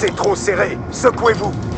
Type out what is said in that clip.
C'est trop serré. Secouez-vous.